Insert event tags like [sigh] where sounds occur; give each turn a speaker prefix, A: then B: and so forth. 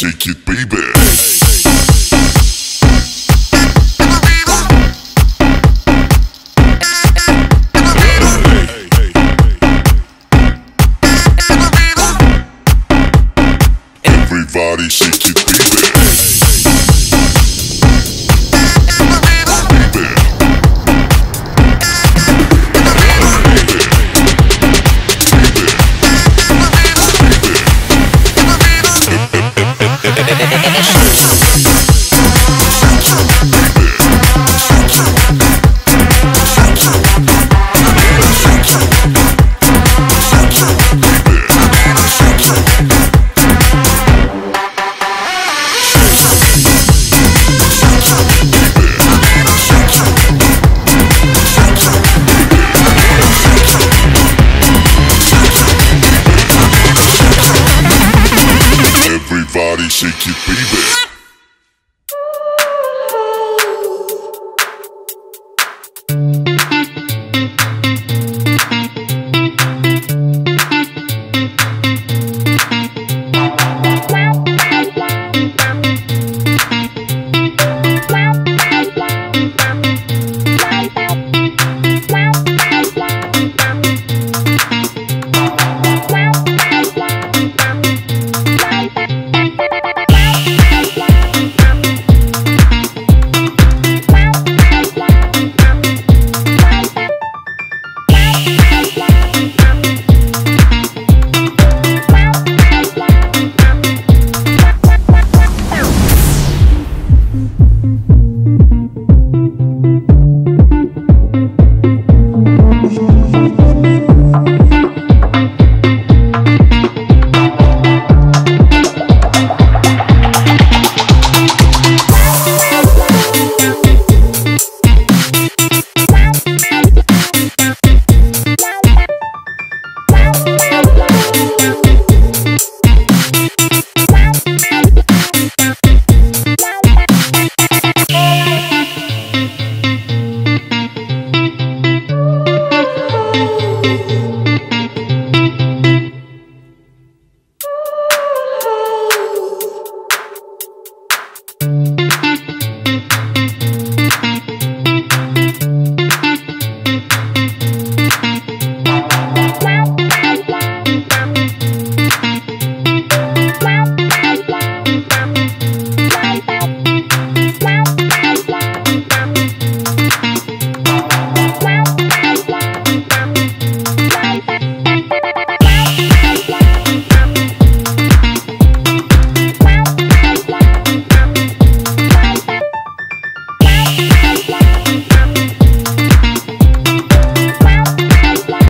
A: shake it, baby. Hey. Everybody shake it. Shut [laughs] up. shake it, baby.